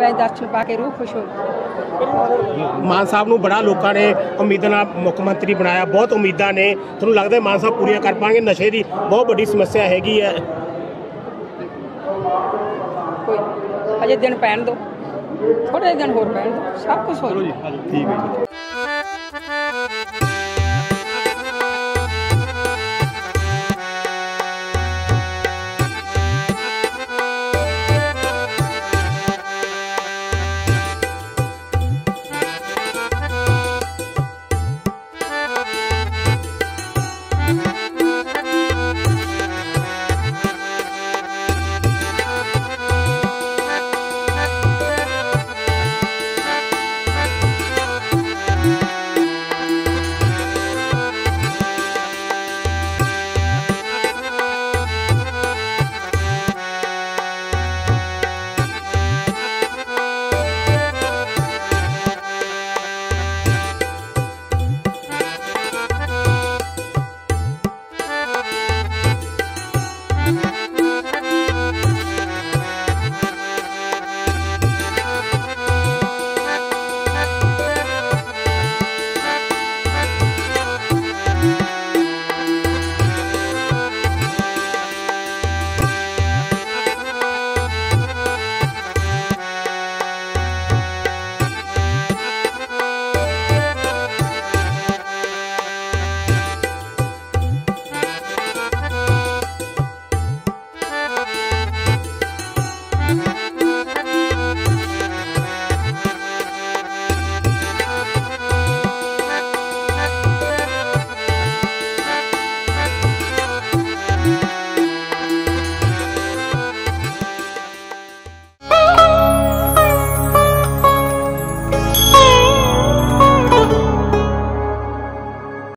ਆਪੇ ਦਰਸ਼ਨ ਪਾ ਕੇ ਰੂਹ ਖੁਸ਼ ਹੋ ਗਈ ਮਾਨ ਸਾਹਿਬ ਨੂੰ ਬੜਾ ਲੋਕਾਂ ਨੇ ਉਮੀਦਾਂ ਨਾਲ ਮੁੱਖ ਮੰਤਰੀ ਬਣਾਇਆ ਬਹੁਤ ਉਮੀਦਾਂ ਨੇ। ਤੁਹਾਨੂੰ ਲੱਗਦਾ ਮਾਨ ਸਾਹਿਬ ਪੂਰੀਆਂ ਕਰ ਪਾਣਗੇ? ਨਸ਼ੇ ਦੀ ਬਹੁਤ ਵੱਡੀ ਸਮੱਸਿਆ ਹੈਗੀ ਹੈ। ਕੋਈ ਅਜੇ ਦਿਨ ਪੈਣ ਦੋ। ਥੋੜੇ ਦਿਨ ਹੋਰ ਪੈਣ ਦੋ। ਸਭ ਕੁਝ ਹੋ ਜਾਊ। ਠੀਕ ਹੈ ਜੀ।